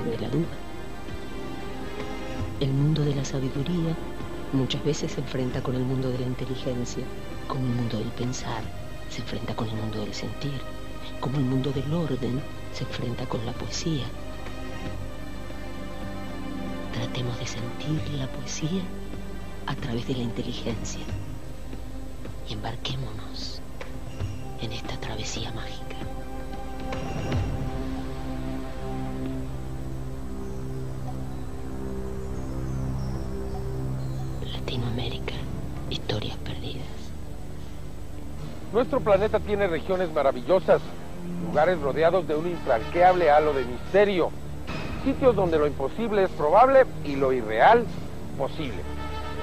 de la duda. El mundo de la sabiduría muchas veces se enfrenta con el mundo de la inteligencia, como el mundo del pensar se enfrenta con el mundo del sentir, como el mundo del orden se enfrenta con la poesía. Tratemos de sentir la poesía a través de la inteligencia y embarquémonos en esta travesía mágica. Nuestro planeta tiene regiones maravillosas, lugares rodeados de un infranqueable halo de misterio, sitios donde lo imposible es probable y lo irreal posible.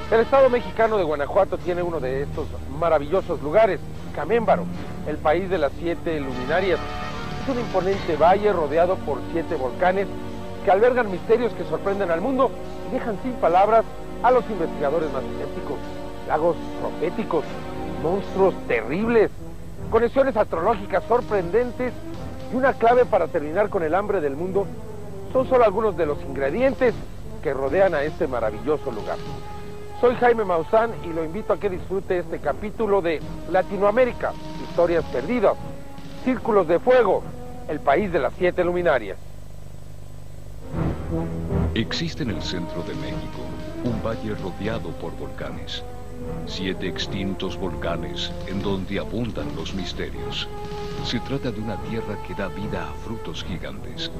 El estado mexicano de Guanajuato tiene uno de estos maravillosos lugares, Camémbaro, el país de las siete luminarias. Es un imponente valle rodeado por siete volcanes que albergan misterios que sorprenden al mundo y dejan sin palabras a los investigadores más escépticos. Lagos proféticos, monstruos terribles, conexiones astrológicas sorprendentes y una clave para terminar con el hambre del mundo son solo algunos de los ingredientes que rodean a este maravilloso lugar. Soy Jaime Maussan y lo invito a que disfrute este capítulo de Latinoamérica, historias perdidas, círculos de fuego, el país de las siete luminarias. Existe en el centro de México un valle rodeado por volcanes. Siete extintos volcanes en donde abundan los misterios. Se trata de una tierra que da vida a frutos gigantes.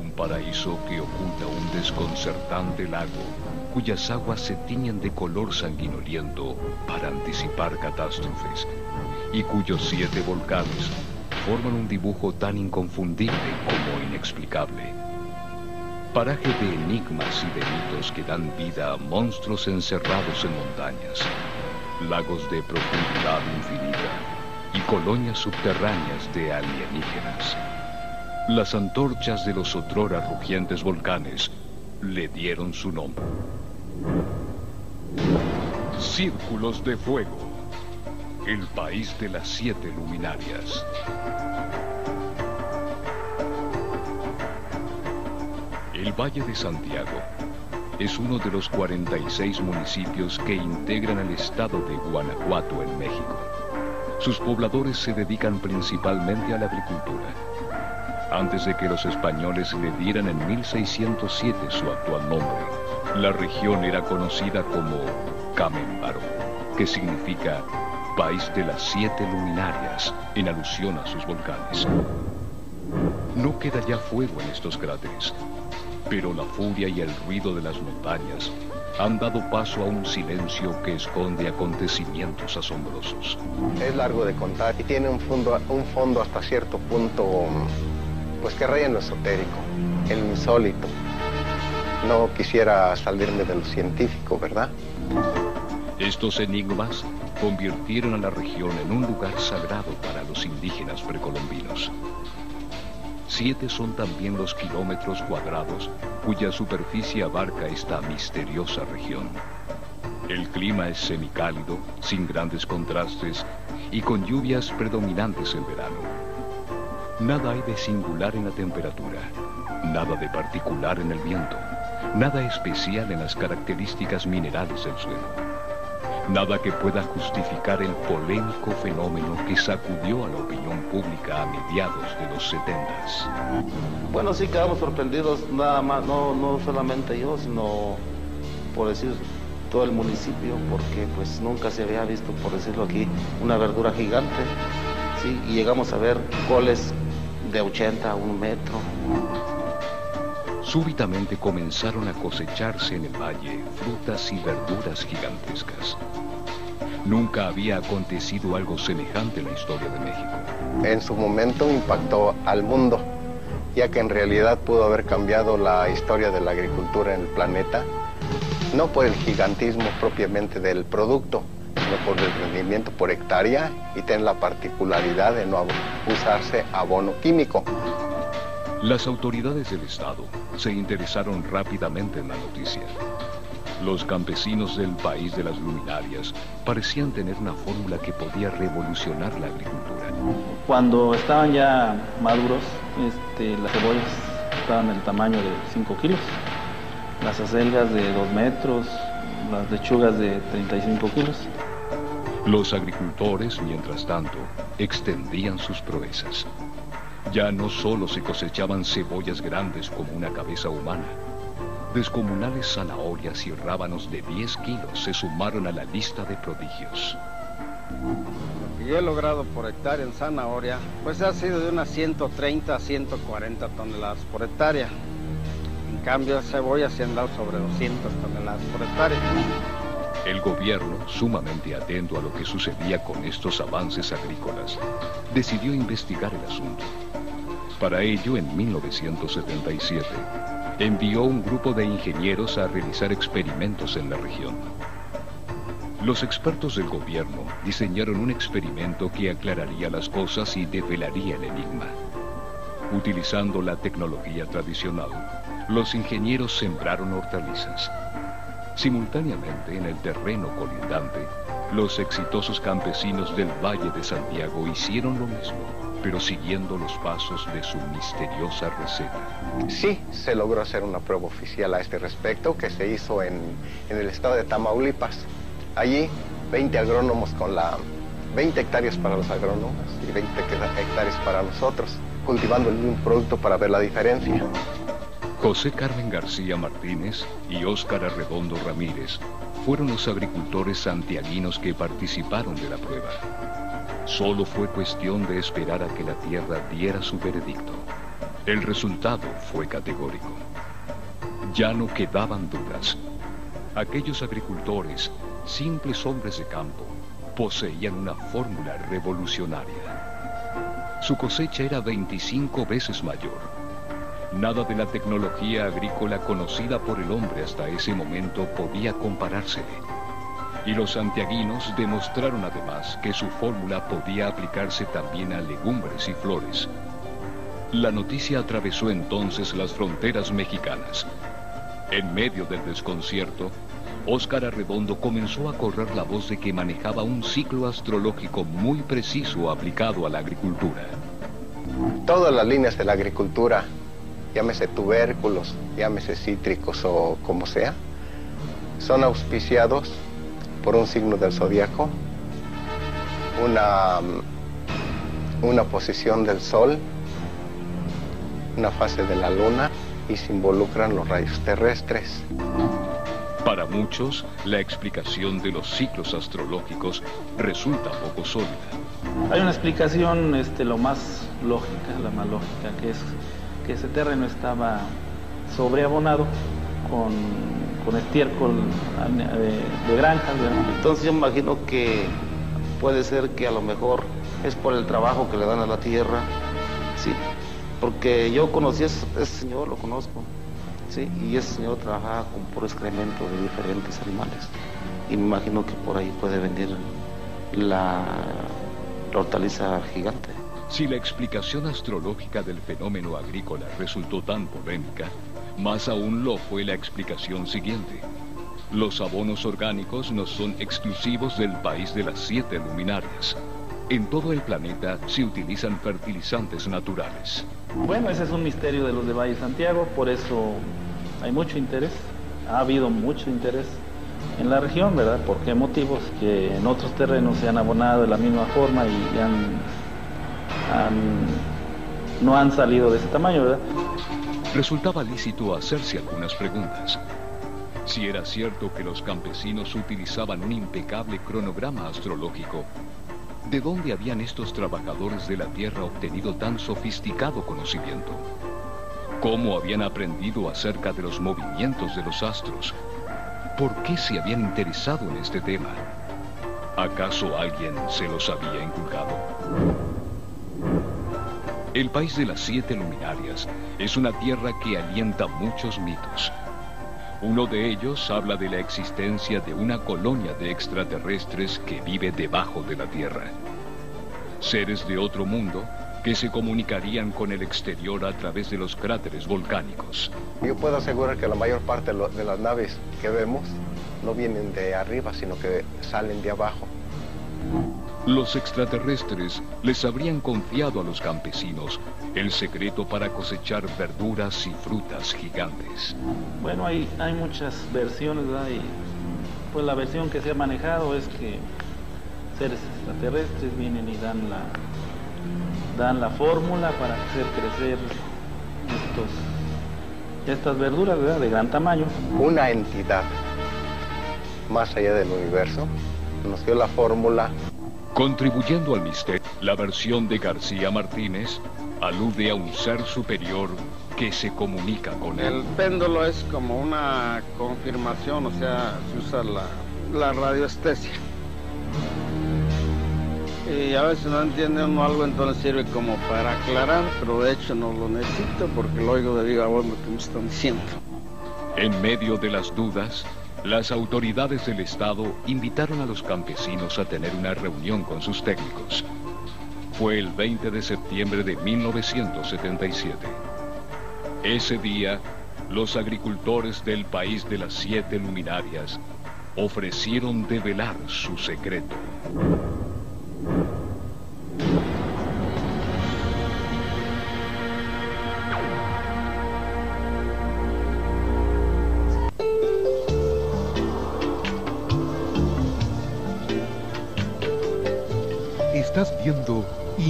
Un paraíso que oculta un desconcertante lago cuyas aguas se tiñen de color sanguinoliento para anticipar catástrofes y cuyos siete volcanes forman un dibujo tan inconfundible como inexplicable. Paraje de enigmas y de mitos que dan vida a monstruos encerrados en montañas, lagos de profundidad infinita y colonias subterráneas de alienígenas. Las antorchas de los otrora rugientes volcanes le dieron su nombre. Círculos de Fuego, el país de las siete luminarias. El Valle de Santiago es uno de los 46 municipios que integran el estado de Guanajuato en México. Sus pobladores se dedican principalmente a la agricultura. Antes de que los españoles le dieran en 1607 su actual nombre, la región era conocida como Camémbaro, que significa país de las siete luminarias, en alusión a sus volcanes. No queda ya fuego en estos cráteres, pero la furia y el ruido de las montañas han dado paso a un silencio que esconde acontecimientos asombrosos. Es largo de contar y tiene un fondo, un fondo hasta cierto punto, pues que raya en lo esotérico, el insólito. No quisiera salirme de lo científico, ¿verdad? Estos enigmas convirtieron a la región en un lugar sagrado para los indígenas precolombinos. Siete son también los kilómetros cuadrados cuya superficie abarca esta misteriosa región. El clima es semicálido, sin grandes contrastes y con lluvias predominantes en verano. Nada hay de singular en la temperatura, nada de particular en el viento, nada especial en las características minerales del suelo. Nada que pueda justificar el polémico fenómeno que sacudió a la opinión pública a mediados de los setentas. Bueno, sí quedamos sorprendidos, nada más, no, no solamente yo, sino por decir todo el municipio, porque pues nunca se había visto, por decirlo aquí, una verdura gigante, sí, y llegamos a ver coles de 80 a un metro. Súbitamente comenzaron a cosecharse en el valle frutas y verduras gigantescas. Nunca había acontecido algo semejante en la historia de México. En su momento impactó al mundo, ya que en realidad pudo haber cambiado la historia de la agricultura en el planeta, no por el gigantismo propiamente del producto, sino por el rendimiento por hectárea y tener la particularidad de no usarse abono químico. Las autoridades del Estado se interesaron rápidamente en la noticia. Los campesinos del país de las luminarias parecían tener una fórmula que podía revolucionar la agricultura. Cuando estaban ya maduros, este, las cebollas estaban del tamaño de 5 kilos. Las acelgas de 2 metros, las lechugas de 35 kilos. Los agricultores, mientras tanto, extendían sus proezas. Ya no solo se cosechaban cebollas grandes como una cabeza humana, descomunales zanahorias y rábanos de 10 kilos se sumaron a la lista de prodigios. Lo que yo he logrado por hectárea en zanahoria, pues ha sido de unas 130 a 140 toneladas por hectárea. En cambio, cebolla se han dado sobre 200 toneladas por hectárea. El gobierno, sumamente atento a lo que sucedía con estos avances agrícolas, decidió investigar el asunto. Para ello, en 1977, envió un grupo de ingenieros a realizar experimentos en la región. Los expertos del gobierno diseñaron un experimento que aclararía las cosas y develaría el enigma. Utilizando la tecnología tradicional, los ingenieros sembraron hortalizas. Simultáneamente, en el terreno colindante, los exitosos campesinos del Valle de Santiago hicieron lo mismo, pero siguiendo los pasos de su misteriosa receta. Sí, se logró hacer una prueba oficial a este respecto que se hizo en, en el estado de Tamaulipas. Allí, 20 agrónomos con la 20 hectáreas para los agrónomos y 20 hectáreas para nosotros, cultivando el mismo producto para ver la diferencia. José Carmen García Martínez y Óscar Arredondo Ramírez fueron los agricultores santiaguinos que participaron de la prueba. Solo fue cuestión de esperar a que la tierra diera su veredicto. El resultado fue categórico. Ya no quedaban dudas. Aquellos agricultores, simples hombres de campo, poseían una fórmula revolucionaria. Su cosecha era 25 veces mayor Nada de la tecnología agrícola conocida por el hombre hasta ese momento podía comparársele. Y los santiaguinos demostraron además que su fórmula podía aplicarse también a legumbres y flores. La noticia atravesó entonces las fronteras mexicanas. En medio del desconcierto, Óscar Arredondo comenzó a correr la voz de que manejaba un ciclo astrológico muy preciso aplicado a la agricultura. Todas las líneas de la agricultura llámese tubérculos, llámese cítricos o como sea, son auspiciados por un signo del zodiaco, una, una posición del sol, una fase de la luna y se involucran los rayos terrestres. Para muchos, la explicación de los ciclos astrológicos resulta poco sólida. Hay una explicación este, lo más lógica, la más lógica, que es ese terreno estaba sobreabonado con, con estiércol de, granja. Entonces yo imagino que puede ser que a lo mejor es por el trabajo que le dan a la tierra, sí, porque yo conocí a ese, señor, lo conozco, sí, y ese señor trabajaba con puro excremento de diferentes animales, y me imagino que por ahí puede venir la hortaliza gigante. Si la explicación astrológica del fenómeno agrícola resultó tan polémica, más aún lo fue la explicación siguiente. Los abonos orgánicos no son exclusivos del país de las siete luminarias. En todo el planeta se utilizan fertilizantes naturales. Bueno, ese es un misterio de los de Valle Santiago, por eso hay mucho interés, ha habido mucho interés en la región, ¿verdad? ¿Por qué motivos? Que en otros terrenos se han abonado de la misma forma y han no han salido de ese tamaño, ¿verdad? Resultaba lícito hacerse algunas preguntas. Si era cierto que los campesinos utilizaban un impecable cronograma astrológico, ¿de dónde habían estos trabajadores de la tierra obtenido tan sofisticado conocimiento? ¿Cómo habían aprendido acerca de los movimientos de los astros? ¿Por qué se habían interesado en este tema? ¿Acaso alguien se los había inculcado? El país de las siete luminarias es una tierra que alienta muchos mitos. Uno de ellos habla de la existencia de una colonia de extraterrestres que vive debajo de la Tierra. Seres de otro mundo que se comunicarían con el exterior a través de los cráteres volcánicos. Yo puedo asegurar que la mayor parte de las naves que vemos no vienen de arriba, sino que salen de abajo. Los extraterrestres les habrían confiado a los campesinos el secreto para cosechar verduras y frutas gigantes. Bueno, hay, hay muchas versiones, Y, pues la versión que se ha manejado es que seres extraterrestres vienen y dan la, dan la fórmula para hacer crecer estos, estas verduras de gran tamaño. Una entidad más allá del universo nos dio la fórmula Contribuyendo al misterio, la versión de García Martínez alude a un ser superior que se comunica con él. El péndulo es como una confirmación, o sea, se usa la, la radioestesia. Y a veces no entiende uno algo, entonces sirve como para aclarar, pero de hecho no lo necesito porque lo oigo de viva voz lo que me están diciendo. En medio de las dudas, las autoridades del Estado invitaron a los campesinos a tener una reunión con sus técnicos. Fue el 20 de septiembre de 1977. Ese día, los agricultores del país de las siete luminarias ofrecieron develar su secreto.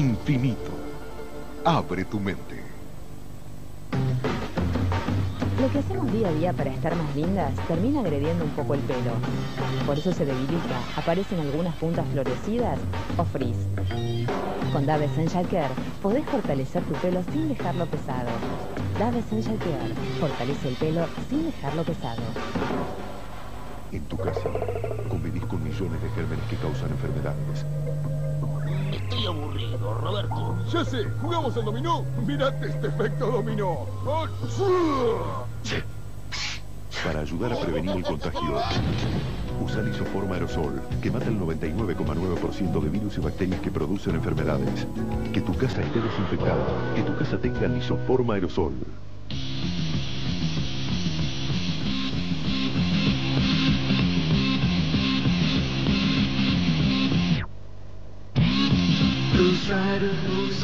Infinito. Abre tu mente. Lo que hacemos día a día para estar más lindas termina agrediendo un poco el pelo. Por eso se debilita, aparecen algunas puntas florecidas o frizz. Con Dave Essential Care podés fortalecer tu pelo sin dejarlo pesado. Dave Essential Care fortalece el pelo sin dejarlo pesado. En tu casa convivís con millones de gérmenes que causan enfermedades Estoy aburrido, Roberto. Ya sé, ¿jugamos al dominó? Mirate este efecto dominó. Para ayudar a prevenir el contagio, usa lisoforma aerosol, que mata el 99,9% de virus y bacterias que producen enfermedades. Que tu casa esté desinfectada, que tu casa tenga lisoforma aerosol. ¿Y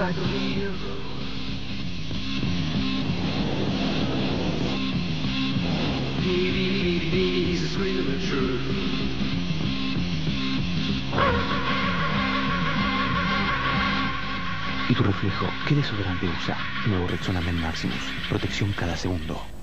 tu reflejo? ¿Qué desodorante usa? Nuevo Rexona Men Maximus. Protección cada segundo.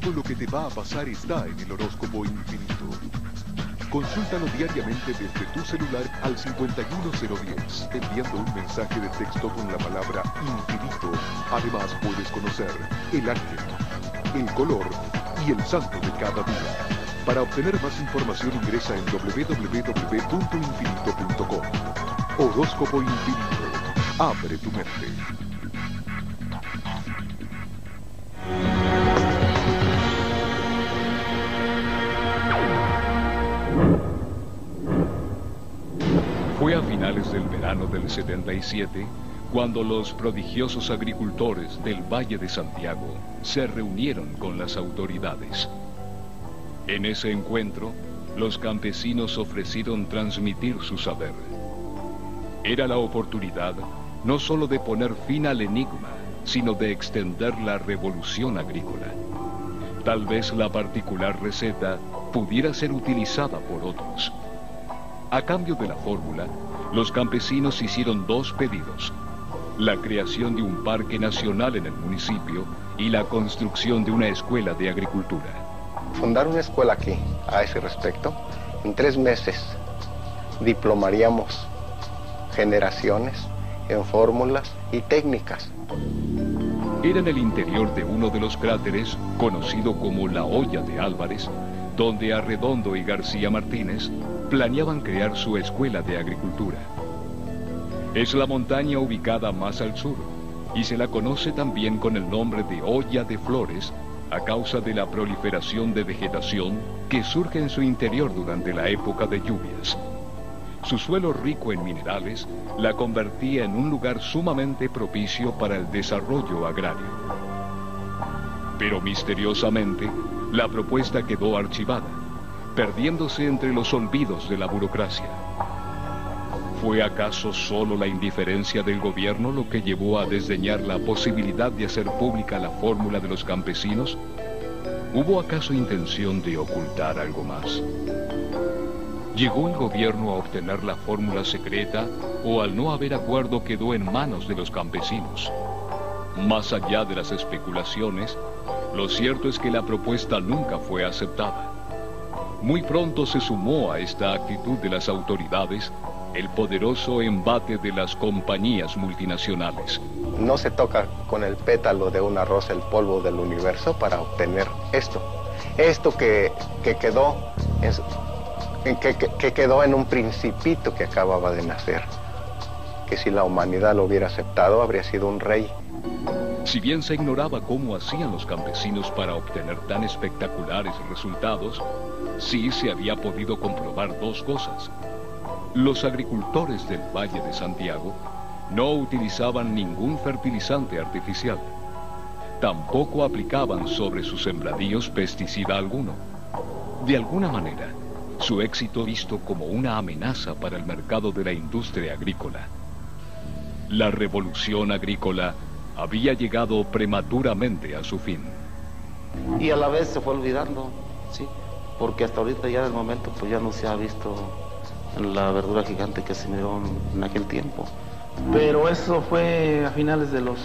Todo lo que te va a pasar está en el horóscopo infinito. Consúltalo diariamente desde tu celular al 51010, enviando un mensaje de texto con la palabra infinito. Además puedes conocer el ángel, el color y el santo de cada día. Para obtener más información ingresa en www.infinito.com. Horóscopo infinito. Abre tu mente. Finales del verano del 77 cuando los prodigiosos agricultores del Valle de Santiago se reunieron con las autoridades. En ese encuentro, los campesinos ofrecieron transmitir su saber. Era la oportunidad no solo de poner fin al enigma, sino de extender la revolución agrícola. Tal vez la particular receta pudiera ser utilizada por otros. A cambio de la fórmula, los campesinos hicieron dos pedidos. La creación de un parque nacional en el municipio y la construcción de una escuela de agricultura. Fundar una escuela aquí, a ese respecto, en tres meses diplomaríamos generaciones en fórmulas y técnicas. Era en el interior de uno de los cráteres, conocido como la Olla de Álvarez, donde Arredondo y García Martínez planeaban crear su escuela de agricultura. Es la montaña ubicada más al sur y se la conoce también con el nombre de olla de flores a causa de la proliferación de vegetación que surge en su interior durante la época de lluvias. Su suelo rico en minerales la convertía en un lugar sumamente propicio para el desarrollo agrario. Pero misteriosamente, la propuesta quedó archivada, perdiéndose entre los olvidos de la burocracia. ¿Fue acaso solo la indiferencia del gobierno lo que llevó a desdeñar la posibilidad de hacer pública la fórmula de los campesinos? ¿Hubo acaso intención de ocultar algo más? ¿Llegó el gobierno a obtener la fórmula secreta o al no haber acuerdo quedó en manos de los campesinos? Más allá de las especulaciones, lo cierto es que la propuesta nunca fue aceptada. Muy pronto se sumó a esta actitud de las autoridades el poderoso embate de las compañías multinacionales. No se toca con el pétalo de una rosa el polvo del universo para obtener esto. Esto que, quedó, que, que quedó en un principito que acababa de nacer. Que si la humanidad lo hubiera aceptado habría sido un rey. Si bien se ignoraba cómo hacían los campesinos para obtener tan espectaculares resultados, sí se había podido comprobar dos cosas. Los agricultores del Valle de Santiago no utilizaban ningún fertilizante artificial. Tampoco aplicaban sobre sus sembradíos pesticida alguno. De alguna manera, su éxito visto como una amenaza para el mercado de la industria agrícola. La revolución agrícola había llegado prematuramente a su fin. Y a la vez se fue olvidando, sí, porque hasta ahorita ya en el momento pues ya no se ha visto la verdura gigante que se miró en aquel tiempo. Pero eso fue a finales de los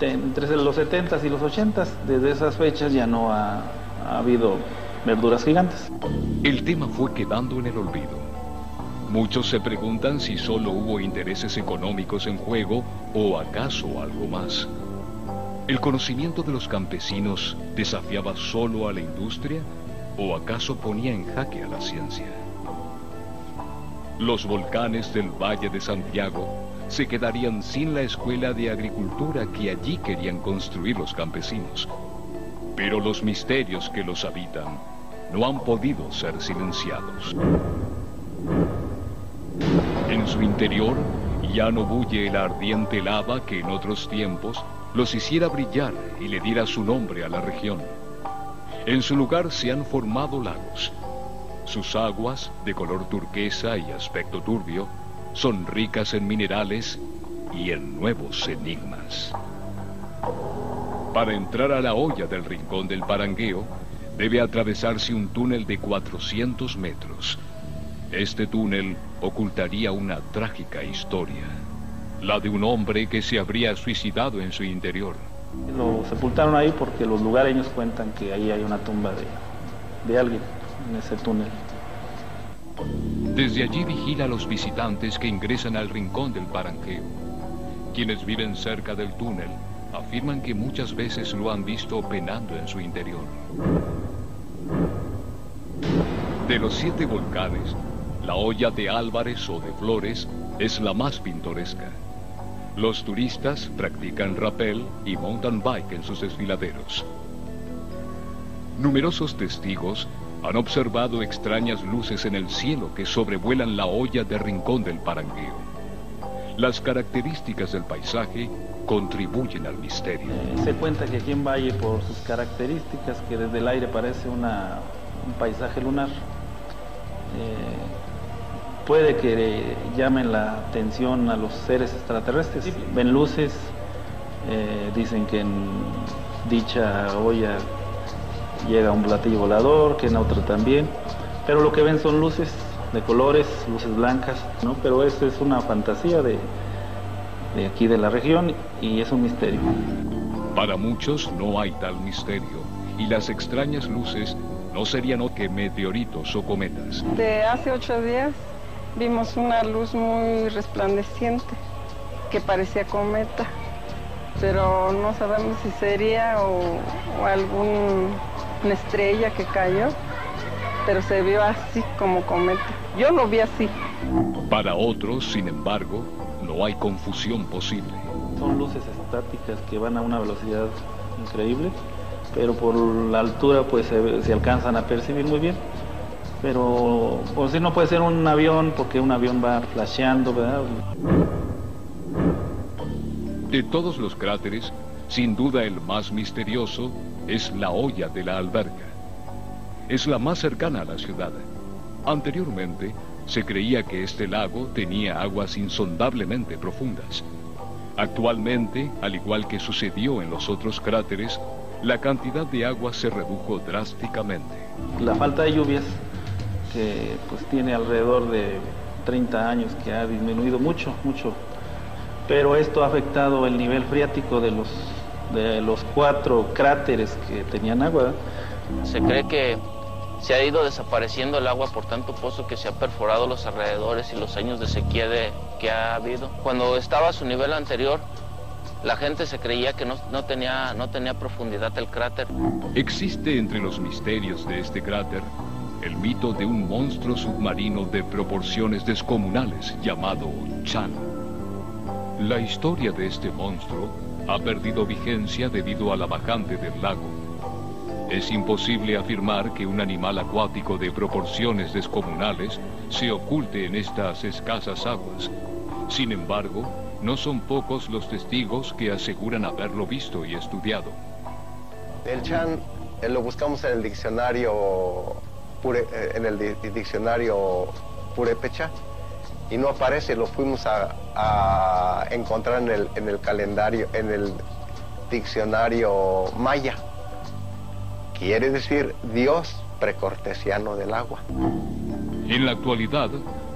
entre los 70s y los 80s. Desde esas fechas ya no ha, ha habido verduras gigantes. El tema fue quedando en el olvido. Muchos se preguntan si solo hubo intereses económicos en juego o acaso algo más. ¿El conocimiento de los campesinos desafiaba solo a la industria o acaso ponía en jaque a la ciencia? Los volcanes del Valle de Santiago se quedarían sin la escuela de agricultura que allí querían construir los campesinos. Pero los misterios que los habitan no han podido ser silenciados. Su interior ya no bulle el ardiente lava que en otros tiempos los hiciera brillar y le diera su nombre a la región. En su lugar se han formado lagos, sus aguas, de color turquesa y aspecto turbio, son ricas en minerales y en nuevos enigmas. Para entrar a la olla del rincón del Parangueo, debe atravesarse un túnel de 400 metros. Este túnel ocultaría una trágica historia, la de un hombre que se habría suicidado en su interior. Lo sepultaron ahí porque los lugareños cuentan que ahí hay una tumba de, de alguien en ese túnel. Desde allí vigila a los visitantes que ingresan al rincón del Paranqueo. Quienes viven cerca del túnel afirman que muchas veces lo han visto penando en su interior. De los siete volcanes, la olla de Álvarez o de Flores es la más pintoresca. Los turistas practican rappel y mountain bike en sus desfiladeros. Numerosos testigos han observado extrañas luces en el cielo que sobrevuelan la olla de rincón del Parangueo. Las características del paisaje contribuyen al misterio. Se cuenta que aquí en Valle, por sus características, que desde el aire parece un paisaje lunar, eh, puede que llamen la atención a los seres extraterrestres. Ven luces, eh, dicen que en dicha olla llega un platillo volador, que en otro también, pero lo que ven son luces de colores, luces blancas, ¿no? Pero eso es una fantasía de, de aquí de la región y es un misterio. Para muchos no hay tal misterio y las extrañas luces no serían o que meteoritos o cometas. De hace ocho días vimos una luz muy resplandeciente que parecía cometa, pero no sabemos si sería o, o algún una estrella que cayó, pero se vio así como cometa. Yo lo vi así. Para otros, sin embargo, no hay confusión posible. Son luces estáticas que van a una velocidad increíble, pero por la altura pues se, se alcanzan a percibir muy bien. Pero, o si no puede ser un avión, porque un avión va flasheando, ¿verdad? De todos los cráteres, sin duda el más misterioso es la olla de la alberca. Es la más cercana a la ciudad. Anteriormente, se creía que este lago tenía aguas insondablemente profundas. Actualmente, al igual que sucedió en los otros cráteres, la cantidad de agua se redujo drásticamente. La falta de lluvias, que pues tiene alrededor de 30 años que ha disminuido mucho, mucho, pero esto ha afectado el nivel freático de los, de los cuatro cráteres que tenían agua. Se cree que se ha ido desapareciendo el agua por tanto pozo que se ha perforado los alrededores y los años de sequía que ha habido. Cuando estaba a su nivel anterior, la gente se creía que no, no, tenía, no tenía profundidad el cráter. Existe entre los misterios de este cráter el mito de un monstruo submarino de proporciones descomunales llamado Chan. La historia de este monstruo ha perdido vigencia debido a la bajante del lago es imposible afirmar que un animal acuático de proporciones descomunales se oculte en estas escasas aguas. Sin embargo, no son pocos los testigos que aseguran haberlo visto y estudiado. El chan eh, lo buscamos en el diccionario eh, en el diccionario purépecha y no aparece, lo fuimos a, encontrar en el, en el calendario, en el diccionario maya. Quiere decir Dios precortesiano del agua. En la actualidad,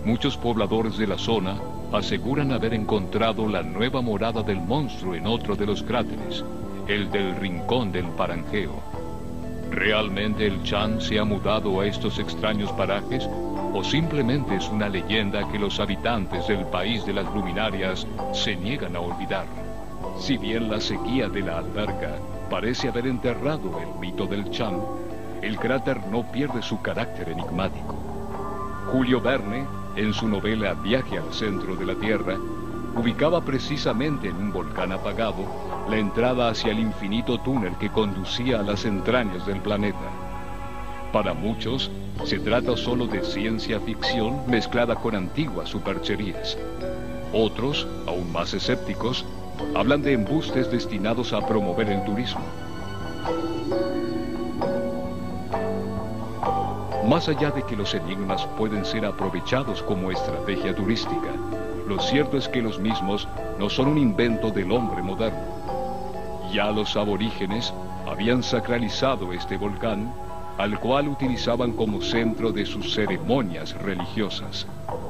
muchos pobladores de la zona aseguran haber encontrado la nueva morada del monstruo en otro de los cráteres, el del Rincón del Paranjeo. ¿Realmente el Chan se ha mudado a estos extraños parajes o simplemente es una leyenda que los habitantes del país de las luminarias se niegan a olvidar? Si bien la sequía de la alberca parece haber enterrado el mito del Chan, el cráter no pierde su carácter enigmático. Julio Verne, en su novela Viaje al centro de la Tierra, ubicaba precisamente en un volcán apagado la entrada hacia el infinito túnel que conducía a las entrañas del planeta. Para muchos, se trata solo de ciencia ficción mezclada con antiguas supercherías. Otros, aún más escépticos, Hablan de embustes destinados a promover el turismo. Más allá de que los enigmas pueden ser aprovechados como estrategia turística, lo cierto es que los mismos no son un invento del hombre moderno. Ya los aborígenes habían sacralizado este volcán, al cual utilizaban como centro de sus ceremonias religiosas.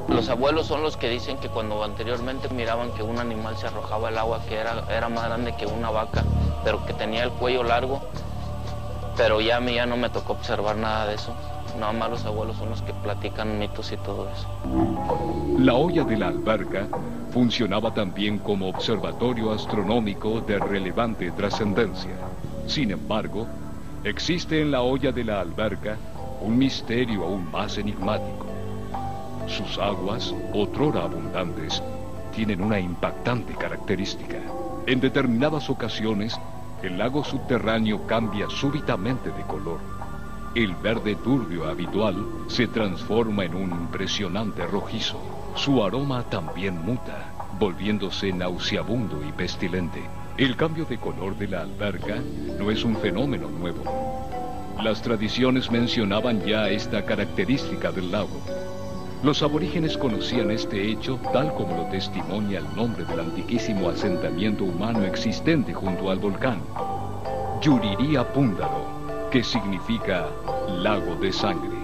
Los abuelos son los que dicen que cuando anteriormente miraban que un animal se arrojaba al agua, que era, era más grande que una vaca, pero que tenía el cuello largo, pero ya a mí ya no me tocó observar nada de eso. Nada más los abuelos son los que platican mitos y todo eso. La olla de la alberca funcionaba también como observatorio astronómico de relevante trascendencia. Sin embargo, existe en la olla de la alberca un misterio aún más enigmático. Sus aguas, otrora abundantes, tienen una impactante característica. En determinadas ocasiones, el lago subterráneo cambia súbitamente de color. El verde turbio habitual se transforma en un impresionante rojizo. Su aroma también muta, volviéndose nauseabundo y pestilente. El cambio de color de la alberca no es un fenómeno nuevo. Las tradiciones mencionaban ya esta característica del lago. Los aborígenes conocían este hecho tal como lo testimonia el nombre del antiquísimo asentamiento humano existente junto al volcán, Yuriría Púndaro, que significa lago de sangre.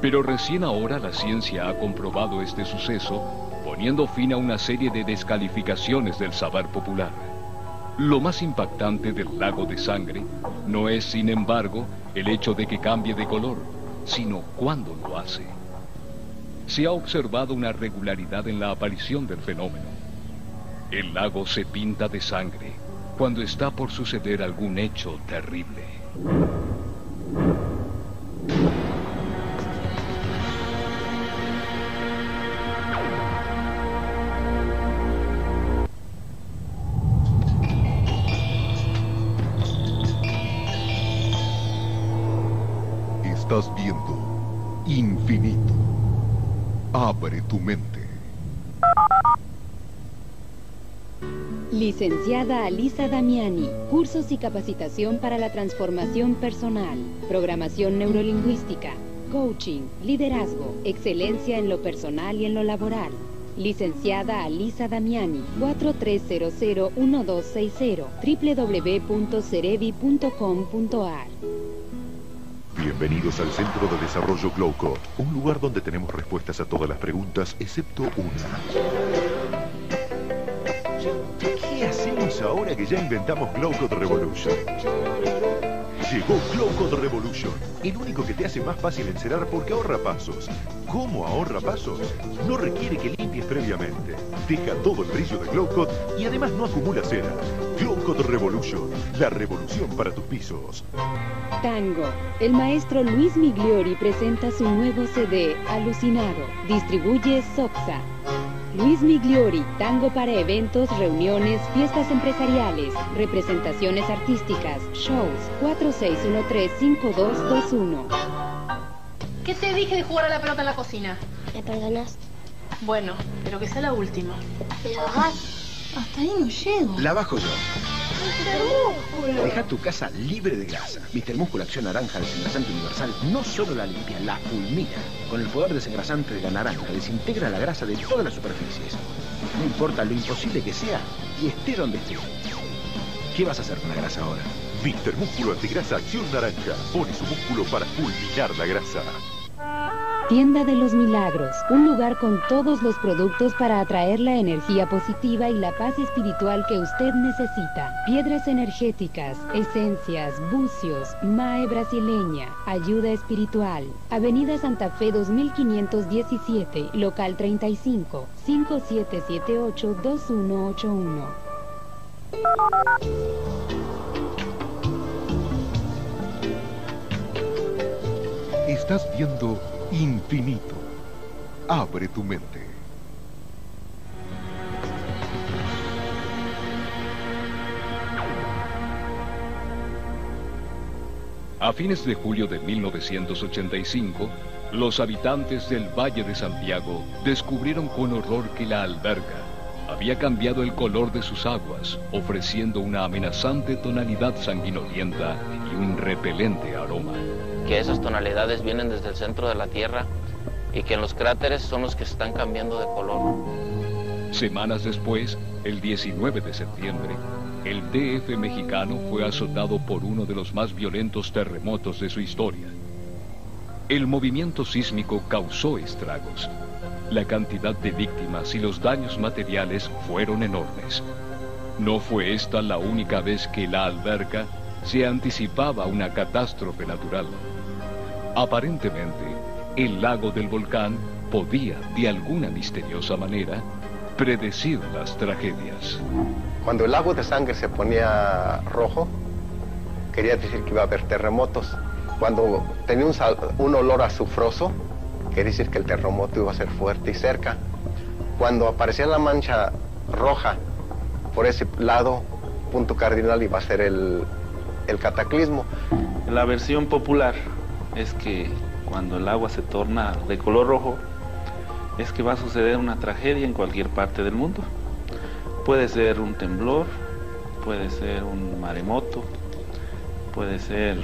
Pero recién ahora la ciencia ha comprobado este suceso, poniendo fin a una serie de descalificaciones del saber popular. Lo más impactante del lago de sangre no es, sin embargo, el hecho de que cambie de color, sino cuándo lo hace se ha observado una regularidad en la aparición del fenómeno. El lago se pinta de sangre cuando está por suceder algún hecho terrible. Estás viendo infinito. Abre tu mente. Licenciada Alisa Damiani, cursos y capacitación para la transformación personal, programación neurolingüística, coaching, liderazgo, excelencia en lo personal y en lo laboral. Licenciada Alisa Damiani, 4300-1260, www.cerevi.com.ar. Bienvenidos al Centro de Desarrollo Glauco, un lugar donde tenemos respuestas a todas las preguntas excepto una. ¿Qué hacemos ahora que ya inventamos Glauco Revolution? Llegó Glow Revolution, el único que te hace más fácil encerar porque ahorra pasos. ¿Cómo ahorra pasos? No requiere que limpies previamente. Deja todo el brillo de Glow y además no acumula cera. Glow Revolution, la revolución para tus pisos. Tango. El maestro Luis Migliori presenta su nuevo CD, Alucinado. Distribuye Soxa. Luis Migliori, tango para eventos, reuniones, fiestas empresariales, representaciones artísticas, shows, 4613-5221. ¿Qué te dije de jugar a la pelota en la cocina? ¿Me perdonas? Bueno, pero que sea la última. ¿La bajás? Hasta ahí no llego. La bajo yo. Deja tu casa libre de grasa. Mister Músculo Acción Naranja Desengrasante Universal no solo la limpia, la fulmina. Con el poder desengrasante de la naranja desintegra la grasa de todas las superficies. No importa lo imposible que sea y esté donde esté. ¿Qué vas a hacer con la grasa ahora? Mister Músculo Antigrasa Acción Naranja pone su músculo para fulminar la grasa. Tienda de los Milagros, un lugar con todos los productos para atraer la energía positiva y la paz espiritual que usted necesita. Piedras energéticas, esencias, bucios, mae brasileña, ayuda espiritual. Avenida Santa Fe 2517, local 35, 5778-2181. Estás viendo Infinito. Abre tu mente. A fines de julio de 1985, los habitantes del Valle de Santiago descubrieron con horror que la alberga había cambiado el color de sus aguas, ofreciendo una amenazante tonalidad sanguinolienta y un repelente aroma que esas tonalidades vienen desde el centro de la Tierra y que en los cráteres son los que están cambiando de color. Semanas después, el 19 de septiembre, el DF mexicano fue azotado por uno de los más violentos terremotos de su historia. El movimiento sísmico causó estragos. La cantidad de víctimas y los daños materiales fueron enormes. No fue esta la única vez que la alberca se anticipaba una catástrofe natural. Aparentemente, el lago del volcán podía, de alguna misteriosa manera, predecir las tragedias. Cuando el lago de sangre se ponía rojo, quería decir que iba a haber terremotos. Cuando tenía un, olor azufroso, quería decir que el terremoto iba a ser fuerte y cerca. Cuando aparecía la mancha roja por ese lado, punto cardinal iba a ser el, el cataclismo. La versión popular es que cuando el agua se torna de color rojo, es que va a suceder una tragedia en cualquier parte del mundo. Puede ser un temblor, puede ser un maremoto, puede ser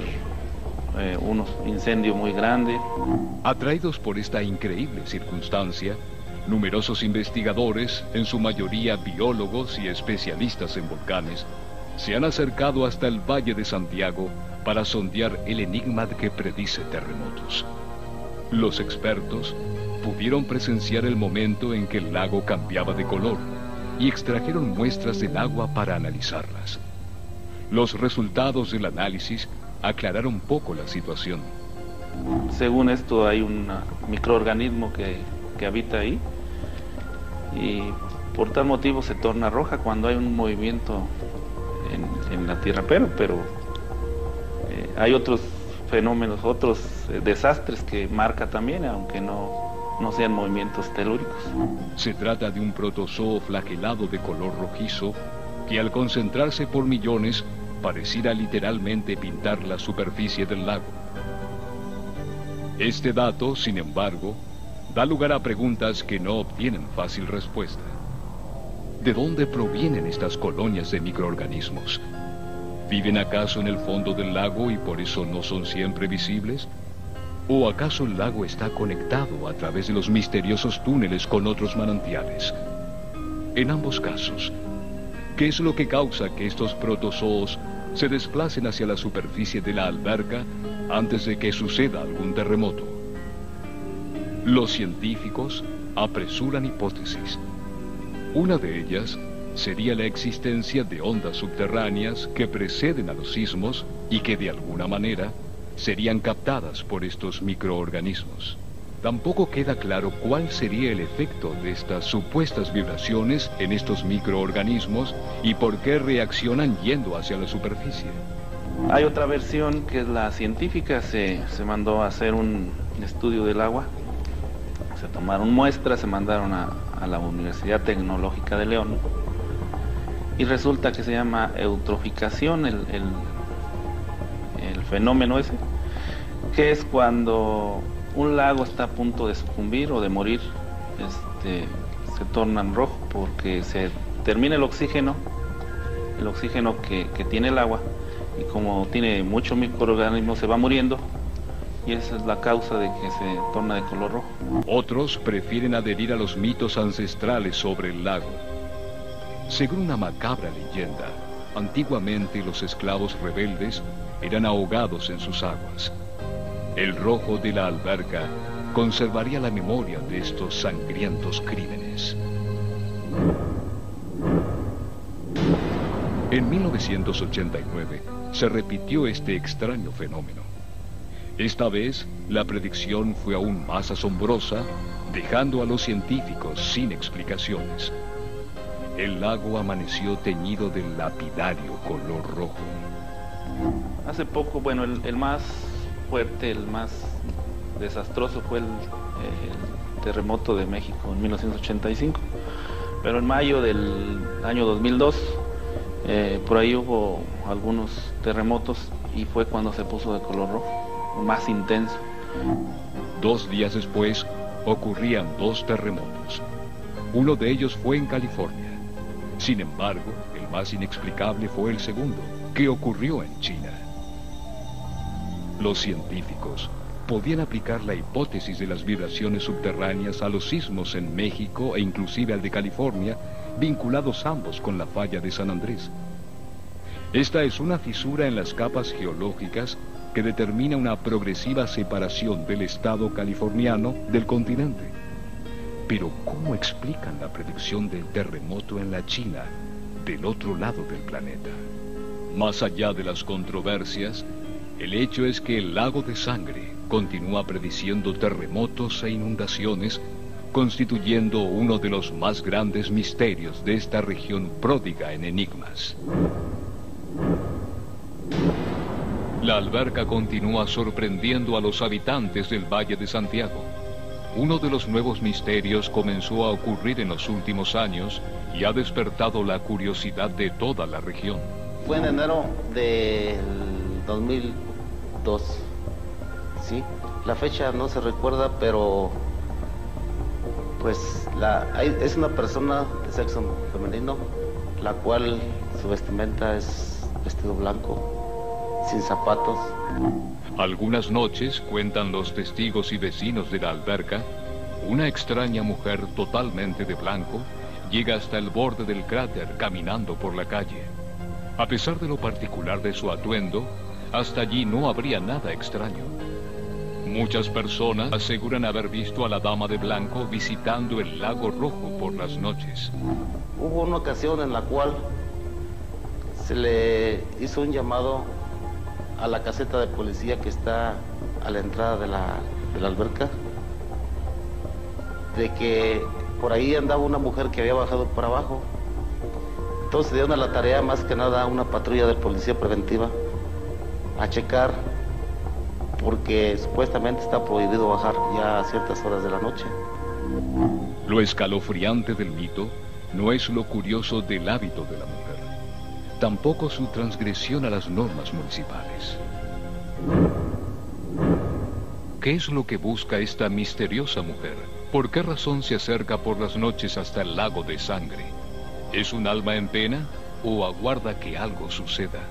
eh, un incendio muy grande. Atraídos por esta increíble circunstancia, numerosos investigadores, en su mayoría biólogos y especialistas en volcanes, se han acercado hasta el Valle de Santiago para sondear el enigma que predice terremotos. Los expertos pudieron presenciar el momento en que el lago cambiaba de color y extrajeron muestras del agua para analizarlas. Los resultados del análisis aclararon poco la situación. Según esto hay un microorganismo que, habita ahí y por tal motivo se torna roja cuando hay un movimiento en, en la tierra, pero, pero hay otros fenómenos, otros eh, desastres que marca también, aunque no, no sean movimientos telúricos. Se trata de un protozoo flagelado de color rojizo que al concentrarse por millones pareciera literalmente pintar la superficie del lago. Este dato, sin embargo, da lugar a preguntas que no obtienen fácil respuesta. ¿De dónde provienen estas colonias de microorganismos? ¿Viven acaso en el fondo del lago y por eso no son siempre visibles? ¿O acaso el lago está conectado a través de los misteriosos túneles con otros manantiales? En ambos casos, ¿qué es lo que causa que estos protozoos se desplacen hacia la superficie de la alberca antes de que suceda algún terremoto? Los científicos apresuran hipótesis. Una de ellas sería la existencia de ondas subterráneas que preceden a los sismos y que de alguna manera serían captadas por estos microorganismos. Tampoco queda claro cuál sería el efecto de estas supuestas vibraciones en estos microorganismos y por qué reaccionan yendo hacia la superficie. Hay otra versión que es la científica, se, se mandó a hacer un estudio del agua, se tomaron muestras, se mandaron a, a la Universidad Tecnológica de León y resulta que se llama eutroficación el, el el fenómeno ese, que es cuando un lago está a punto de sucumbir o de morir, este, se tornan rojo porque se termina el oxígeno, el oxígeno que, que tiene el agua, y como tiene mucho microorganismo se va muriendo, y esa es la causa de que se torna de color rojo. Otros prefieren adherir a los mitos ancestrales sobre el lago. Según una macabra leyenda, antiguamente los esclavos rebeldes eran ahogados en sus aguas. El rojo de la alberca conservaría la memoria de estos sangrientos crímenes. En 1989 se repitió este extraño fenómeno. Esta vez la predicción fue aún más asombrosa, dejando a los científicos sin explicaciones. El lago amaneció teñido del lapidario color rojo. Hace poco, bueno, el, el más fuerte, el más desastroso fue el, el, terremoto de México en 1985. Pero en mayo del año 2002, eh, por ahí hubo algunos terremotos y fue cuando se puso de color rojo, más intenso. Dos días después ocurrían dos terremotos. Uno de ellos fue en California. Sin embargo, el más inexplicable fue el segundo, que ocurrió en China. Los científicos podían aplicar la hipótesis de las vibraciones subterráneas a los sismos en México e inclusive al de California, vinculados ambos con la falla de San Andrés. Esta es una fisura en las capas geológicas que determina una progresiva separación del estado californiano del continente. Pero ¿cómo explican la predicción del terremoto en la China, del otro lado del planeta? Más allá de las controversias, el hecho es que el lago de sangre continúa prediciendo terremotos e inundaciones, constituyendo uno de los más grandes misterios de esta región pródiga en enigmas. La alberca continúa sorprendiendo a los habitantes del Valle de Santiago. Uno de los nuevos misterios comenzó a ocurrir en los últimos años y ha despertado la curiosidad de toda la región. Fue en enero del 2002, ¿sí? La fecha no se recuerda, pero pues es una persona de sexo femenino, la cual su vestimenta es vestido blanco, sin zapatos. Algunas noches, cuentan los testigos y vecinos de la alberca, una extraña mujer totalmente de blanco llega hasta el borde del cráter caminando por la calle. A pesar de lo particular de su atuendo, hasta allí no habría nada extraño. Muchas personas aseguran haber visto a la dama de blanco visitando el lago rojo por las noches. Hubo una ocasión en la cual se le hizo un llamado a la caseta de policía que está a la entrada de la, alberca, de que por ahí andaba una mujer que había bajado por abajo. Entonces dieron a la tarea más que nada a una patrulla de policía preventiva a checar porque supuestamente está prohibido bajar ya a ciertas horas de la noche. Lo escalofriante del mito no es lo curioso del hábito de la mujer, tampoco su transgresión a las normas municipales. ¿qué es lo que busca esta misteriosa mujer? ¿Por qué razón se acerca por las noches hasta el lago de sangre? ¿Es un alma en pena o aguarda que algo suceda?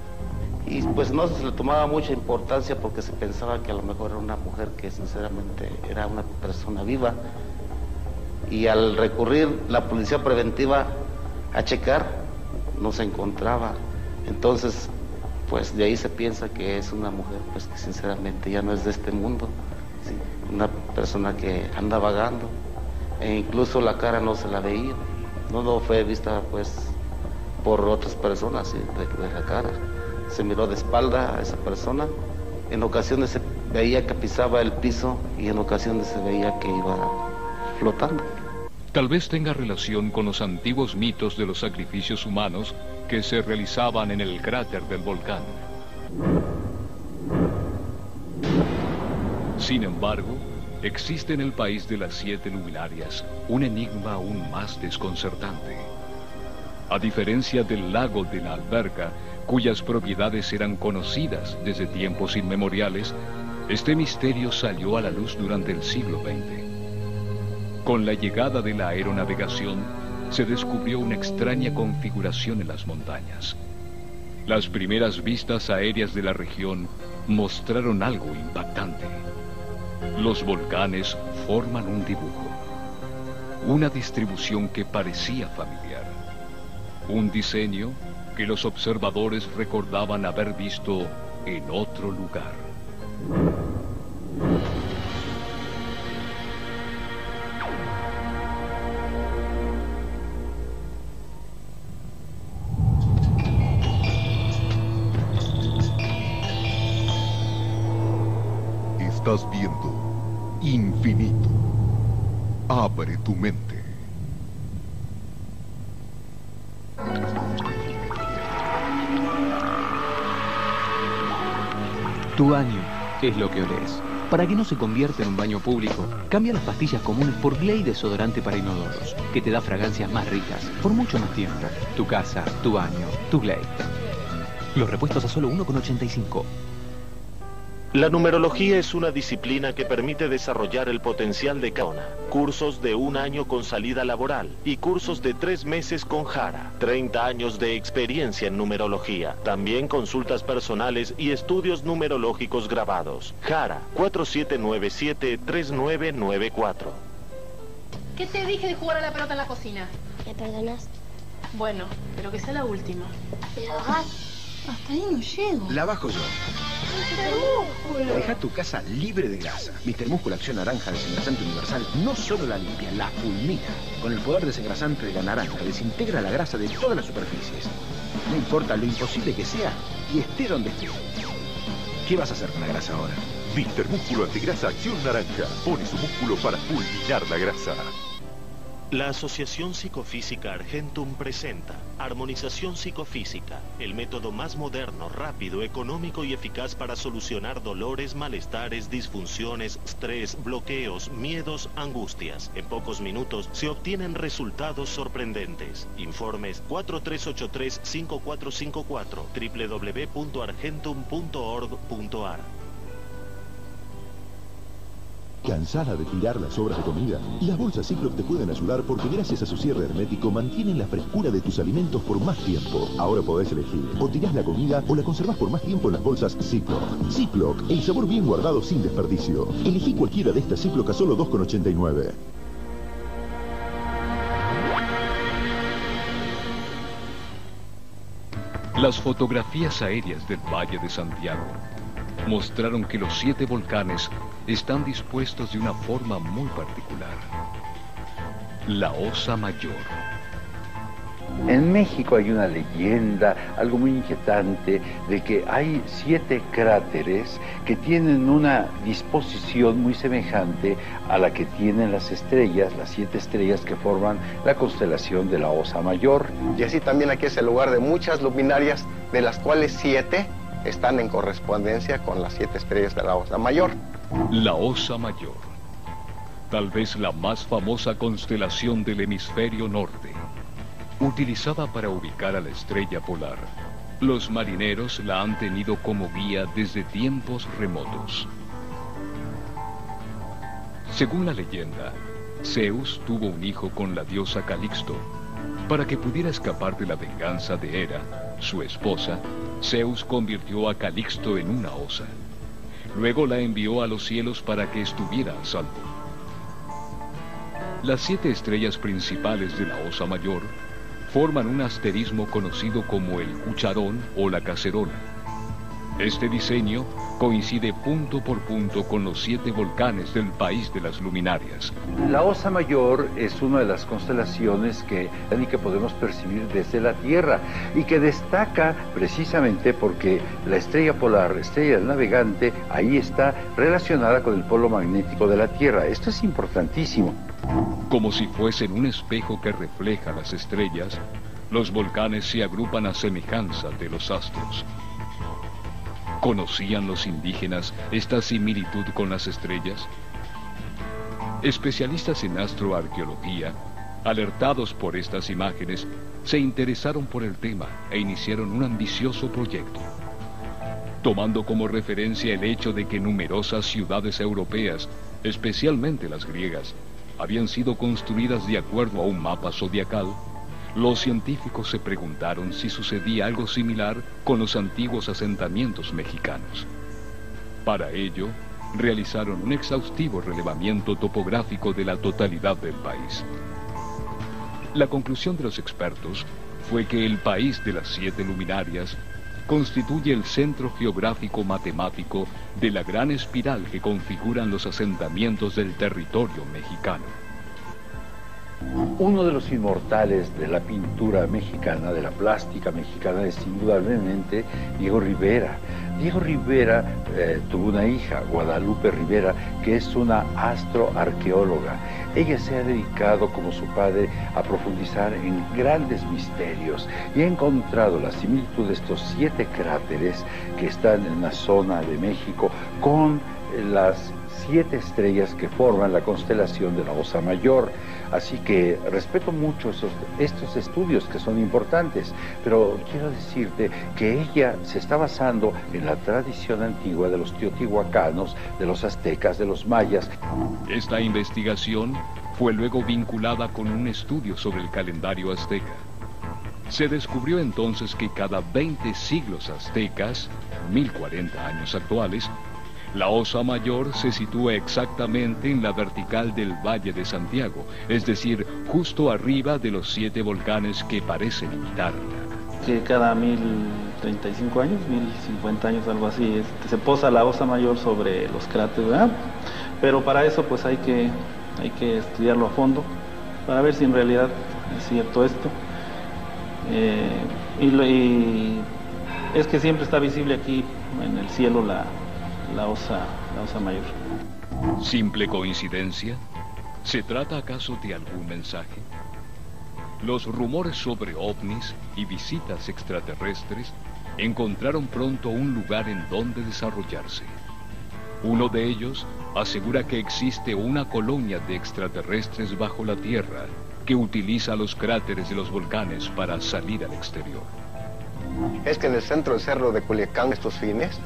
Y pues no se le tomaba mucha importancia porque se pensaba que a lo mejor era una mujer que sinceramente era una persona viva. Y al recurrir la policía preventiva a checar, no se encontraba. Entonces, pues de ahí se piensa que es una mujer pues que sinceramente ya no es de este mundo. Una persona que anda vagando. E incluso la cara no se la veía. No, no fue vista pues por otras personas de la cara se miró de espalda a esa persona. En ocasiones se veía que pisaba el piso y en ocasiones se veía que iba flotando. Tal vez tenga relación con los antiguos mitos de los sacrificios humanos que se realizaban en el cráter del volcán. Sin embargo, existe en el país de las siete luminarias un enigma aún más desconcertante. A diferencia del lago de la alberca, cuyas propiedades eran conocidas desde tiempos inmemoriales, este misterio salió a la luz durante el siglo XX. Con la llegada de la aeronavegación, se descubrió una extraña configuración en las montañas. Las primeras vistas aéreas de la región mostraron algo impactante. Los volcanes forman un dibujo, una distribución que parecía familiar, un diseño que los observadores recordaban haber visto en otro lugar. Tu mente. Tu baño es lo que olés. Para que no se convierta en un baño público, cambia las pastillas comunes por Glade desodorante para inodoros, que te da fragancias más ricas, por mucho más tiempo. Tu casa, tu baño, tu Glade. Los repuestos a solo 1,85. La numerología es una disciplina que permite desarrollar el potencial de cada Cursos de un año con salida laboral y cursos de tres meses con Jara. 30 años de experiencia en numerología. También consultas personales y estudios numerológicos grabados. Jara 4797-3994. ¿Qué te dije de jugar a la pelota en la cocina? ¿Me perdonas? Bueno, pero que sea la última. ¿Me la bajás? Hasta ahí no llego. La bajo yo. Deja tu casa libre de grasa. Mr. Músculo Acción Naranja Desengrasante Universal no solo la limpia, la fulmina. Con el poder desengrasante de la naranja desintegra la grasa de todas las superficies. No importa lo imposible que sea y esté donde esté. ¿Qué vas a hacer con la grasa ahora? Mr. Músculo Antigrasa Acción Naranja pone su músculo para fulminar la grasa. La Asociación Psicofísica Argentum presenta Armonización Psicofísica, el método más moderno, rápido, económico y eficaz para solucionar dolores, malestares, disfunciones, estrés, bloqueos, miedos, angustias. En pocos minutos se obtienen resultados sorprendentes. Informes 4383-5454 www.argentum.org.ar ¿Cansada de tirar las sobras de comida? Las bolsas Ziploc te pueden ayudar porque gracias a su cierre hermético mantienen la frescura de tus alimentos por más tiempo. Ahora podés elegir, o tirás la comida o la conservás por más tiempo en las bolsas Ziploc. Ziploc, el sabor bien guardado sin desperdicio. Elegí cualquiera de estas Ziploc a solo 2,89. Las fotografías aéreas del Valle de Santiago mostraron que los siete volcanes están dispuestos de una forma muy particular. La Osa Mayor. En México hay una leyenda, algo muy inquietante, de que hay siete cráteres que tienen una disposición muy semejante a la que tienen las estrellas, las siete estrellas que forman la constelación de la Osa Mayor. Y así también aquí es el lugar de muchas luminarias, de las cuales siete están en correspondencia con las siete estrellas de la Osa Mayor. La Osa Mayor. Tal vez la más famosa constelación del hemisferio norte. Utilizada para ubicar a la estrella polar, los marineros la han tenido como guía desde tiempos remotos. Según la leyenda, Zeus tuvo un hijo con la diosa Calixto. Para que pudiera escapar de la venganza de Hera, su esposa, Zeus convirtió a Calixto en una osa. Luego la envió a los cielos para que estuviera a salvo. Las siete estrellas principales de la Osa Mayor forman un asterismo conocido como el cucharón o la cacerola. Este diseño coincide punto por punto con los siete volcanes del país de las luminarias. La Osa Mayor es una de las constelaciones que, que podemos percibir desde la Tierra y que destaca precisamente porque la estrella polar, estrella del navegante, ahí está relacionada con el polo magnético de la Tierra. Esto es importantísimo. Como si fuesen un espejo que refleja las estrellas, los volcanes se agrupan a semejanza de los astros. ¿Conocían los indígenas esta similitud con las estrellas? Especialistas en astroarqueología, alertados por estas imágenes, se interesaron por el tema e iniciaron un ambicioso proyecto. Tomando como referencia el hecho de que numerosas ciudades europeas, especialmente las griegas, habían sido construidas de acuerdo a un mapa zodiacal, los científicos se preguntaron si sucedía algo similar con los antiguos asentamientos mexicanos. Para ello, realizaron un exhaustivo relevamiento topográfico de la totalidad del país. La conclusión de los expertos fue que el país de las siete luminarias constituye el centro geográfico matemático de la gran espiral que configuran los asentamientos del territorio mexicano. Uno de los inmortales de la pintura mexicana, de la plástica mexicana, es indudablemente Diego Rivera. Diego Rivera eh, tuvo una hija, Guadalupe Rivera, que es una astroarqueóloga. Ella se ha dedicado, como su padre, a profundizar en grandes misterios y ha encontrado la similitud de estos siete cráteres que están en la zona de México con las siete estrellas que forman la constelación de la Osa Mayor. Así que respeto mucho estos estudios que son importantes, pero quiero decirte que ella se está basando en la tradición antigua de los teotihuacanos, de los aztecas, de los mayas. Esta investigación fue luego vinculada con un estudio sobre el calendario azteca. Se descubrió entonces que cada 20 siglos aztecas, 1040 años actuales, la Osa Mayor se sitúa exactamente en la vertical del Valle de Santiago, es decir, justo arriba de los siete volcanes que parecen imitarla. Que cada 1035 años, 1050 años, algo así, se posa la Osa Mayor sobre los cráteres, ¿verdad? Pero para eso pues hay que, hay que estudiarlo a fondo, para ver si en realidad es cierto esto. Eh, y es que siempre está visible aquí en el cielo la, la osa, la osa mayor. ¿Simple coincidencia? ¿Se trata acaso de algún mensaje? Los rumores sobre ovnis y visitas extraterrestres encontraron pronto un lugar en donde desarrollarse. Uno de ellos asegura que existe una colonia de extraterrestres bajo la Tierra que utiliza los cráteres de los volcanes para salir al exterior. Es que en el centro del cerro de Culiacán, estos fines,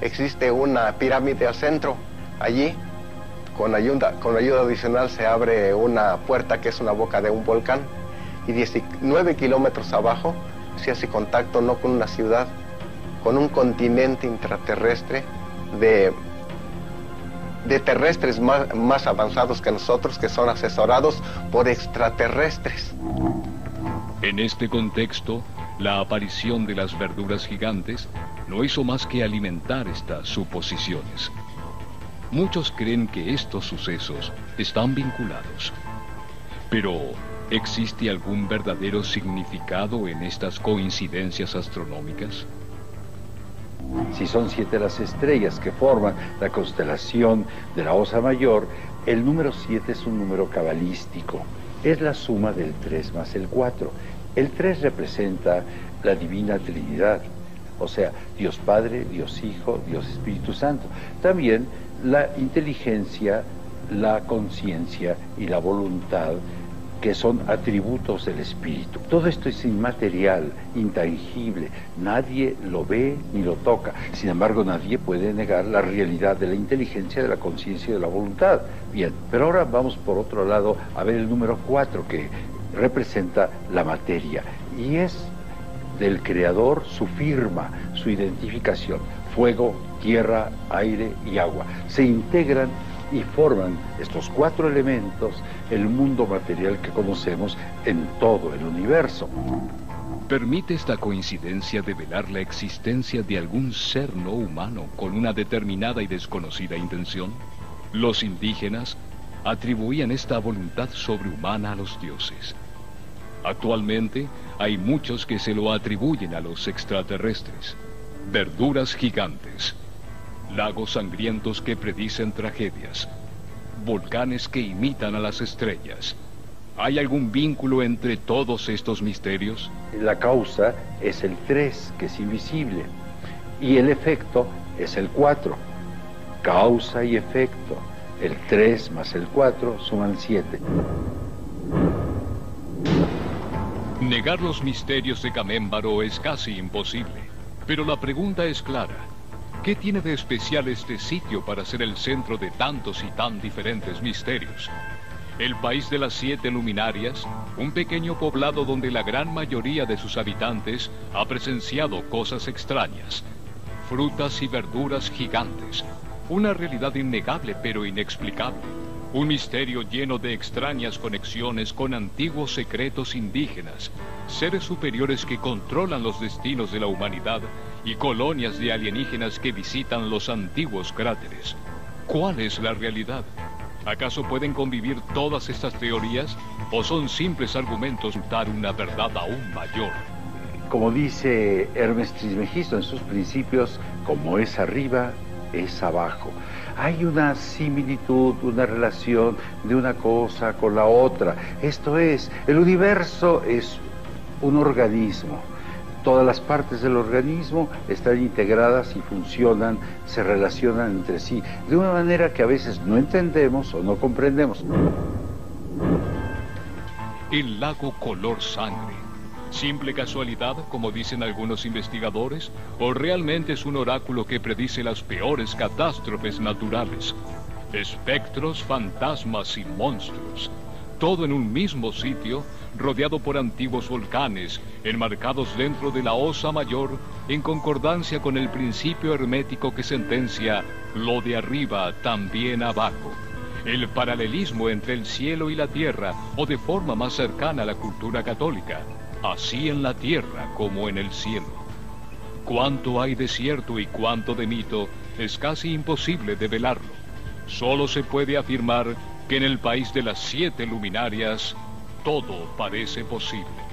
existe una pirámide al centro. Allí, con ayuda, con ayuda adicional, se abre una puerta que es una boca de un volcán y 19 kilómetros abajo se hace contacto no con una ciudad, con un continente intraterrestre de, de terrestres más, más avanzados que nosotros, que son asesorados por extraterrestres. En este contexto, la aparición de las verduras gigantes no hizo más que alimentar estas suposiciones. Muchos creen que estos sucesos están vinculados. Pero, ¿existe algún verdadero significado en estas coincidencias astronómicas? Si son siete las estrellas que forman la constelación de la Osa Mayor, el número siete es un número cabalístico. Es la suma del 3 más el 4. El 3 representa la divina Trinidad, o sea, Dios Padre, Dios Hijo, Dios Espíritu Santo. También la inteligencia, la conciencia y la voluntad que son atributos del espíritu. Todo esto es inmaterial, intangible, nadie lo ve ni lo toca. Sin embargo, nadie puede negar la realidad de la inteligencia, de la conciencia y de la voluntad. Bien, pero ahora vamos por otro lado a ver el número 4 que representa la materia y es del creador su firma, su identificación, fuego, tierra, aire y agua. Se integran y forman estos cuatro elementos el mundo material que conocemos en todo el universo. ¿Permite esta coincidencia develar la existencia de algún ser no humano con una determinada y desconocida intención? Los indígenas atribuían esta voluntad sobrehumana a los dioses. Actualmente hay muchos que se lo atribuyen a los extraterrestres. Verduras gigantes, lagos sangrientos que predicen tragedias, volcanes que imitan a las estrellas. ¿Hay algún vínculo entre todos estos misterios? La causa es el 3, que es invisible, y el efecto es el 4. Causa y efecto. El 3 más el 4 suman 7. Negar los misterios de Camémbaro es casi imposible, pero la pregunta es clara. ¿Qué tiene de especial este sitio para ser el centro de tantos y tan diferentes misterios? El país de las siete luminarias, un pequeño poblado donde la gran mayoría de sus habitantes ha presenciado cosas extrañas, frutas y verduras gigantes, una realidad innegable pero inexplicable, un misterio lleno de extrañas conexiones con antiguos secretos indígenas, seres superiores que controlan los destinos de la humanidad y colonias de alienígenas que visitan los antiguos cráteres. ¿Cuál es la realidad? ¿Acaso pueden convivir todas estas teorías o son simples argumentos dar una verdad aún mayor? Como dice Hermes Trismegisto en sus principios, como es arriba, es abajo. Hay una similitud, una relación de una cosa con la otra. Esto es, el universo es un organismo. Todas las partes del organismo están integradas y funcionan, se relacionan entre sí, de una manera que a veces no entendemos o no comprendemos. El lago color sangre. ¿Simple casualidad, como dicen algunos investigadores? ¿O realmente es un oráculo que predice las peores catástrofes naturales? Espectros, fantasmas y monstruos. Todo en un mismo sitio, rodeado por antiguos volcanes, enmarcados dentro de la Osa Mayor, en concordancia con el principio hermético que sentencia lo de arriba también abajo. El paralelismo entre el cielo y la tierra, o de forma más cercana a la cultura católica, así en la tierra como en el cielo. Cuánto hay de cierto y cuánto de mito es casi imposible develarlo. Solo se puede afirmar que en el país de las siete luminarias todo parece posible.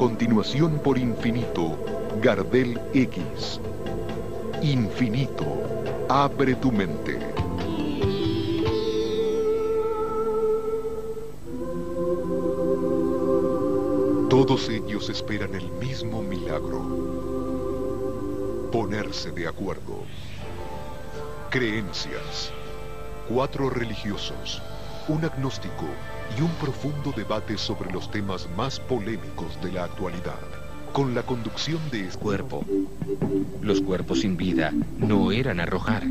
Continuación por Infinito, Gardel X. Infinito, abre tu mente. Todos ellos esperan el mismo milagro. Ponerse de acuerdo. Creencias. Cuatro religiosos, un agnóstico y un profundo debate sobre los temas más polémicos de la actualidad. Con la conducción de este cuerpo. Los cuerpos sin vida no eran arrojar,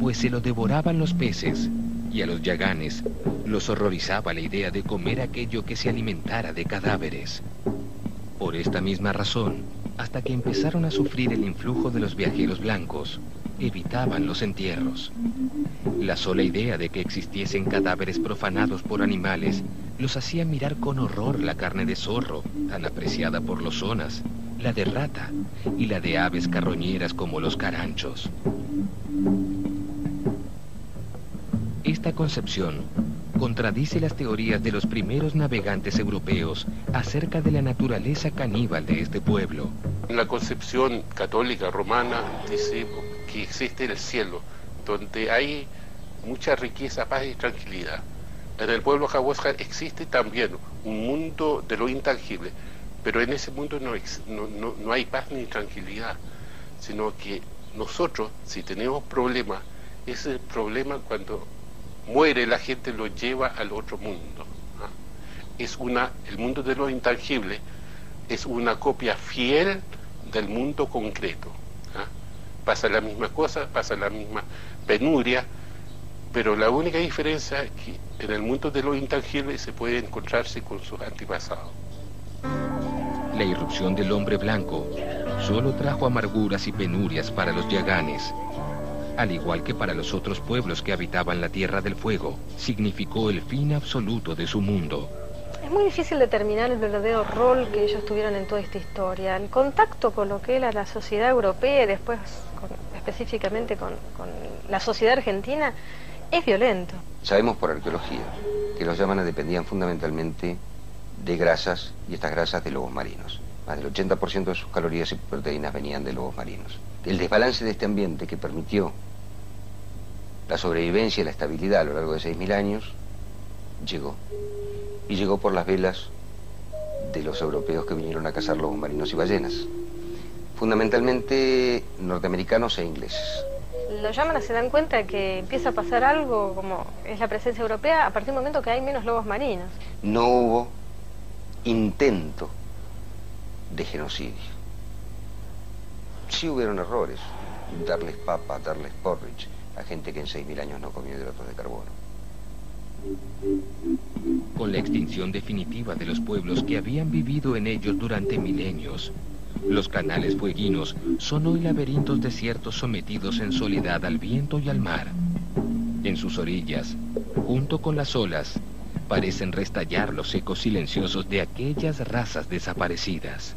pues se lo devoraban los peces, y a los yaganes los horrorizaba la idea de comer aquello que se alimentara de cadáveres. Por esta misma razón, hasta que empezaron a sufrir el influjo de los viajeros blancos, evitaban los entierros. La sola idea de que existiesen cadáveres profanados por animales los hacía mirar con horror la carne de zorro, tan apreciada por los zonas, la de rata y la de aves carroñeras como los caranchos. Esta concepción contradice las teorías de los primeros navegantes europeos acerca de la naturaleza caníbal de este pueblo. La concepción católica romana dice que existe el cielo, donde hay mucha riqueza, paz y tranquilidad. En el pueblo jahuasca existe también un mundo de lo intangible, pero en ese mundo no, no, no hay paz ni tranquilidad, sino que nosotros, si tenemos problemas, ese problema cuando muere la gente lo lleva al otro mundo. ¿ah? Es una, el mundo de lo intangible es una copia fiel del mundo concreto. ¿ah? Pasa la misma cosa, pasa la misma penuria, pero la única diferencia es que en el mundo de lo intangible se puede encontrarse con sus antepasados. La irrupción del hombre blanco solo trajo amarguras y penurias para los yaganes, al igual que para los otros pueblos que habitaban la Tierra del Fuego, significó el fin absoluto de su mundo. Es muy difícil determinar el verdadero rol que ellos tuvieron en toda esta historia. El contacto con lo que era la sociedad europea y después específicamente con, la sociedad argentina es violento. Sabemos por arqueología que los llamanas dependían fundamentalmente de grasas y estas grasas de lobos marinos. Más del 80% de sus calorías y proteínas venían de lobos marinos. El desbalance de este ambiente que permitió la sobrevivencia y la estabilidad a lo largo de 6.000 años llegó. Y llegó por las velas de los europeos que vinieron a cazar lobos marinos y ballenas. Fundamentalmente norteamericanos e ingleses. Los llaman se dan cuenta que empieza a pasar algo como es la presencia europea a partir del momento que hay menos lobos marinos. No hubo intento de genocidio. Sí hubieron errores, darles papas, darles porridge a gente que en 6.000 años no comió hidratos de carbono. Con la extinción definitiva de los pueblos que habían vivido en ellos durante milenios, los canales fueguinos son hoy laberintos desiertos sometidos en soledad al viento y al mar. En sus orillas, junto con las olas, parecen restallar los ecos silenciosos de aquellas razas desaparecidas.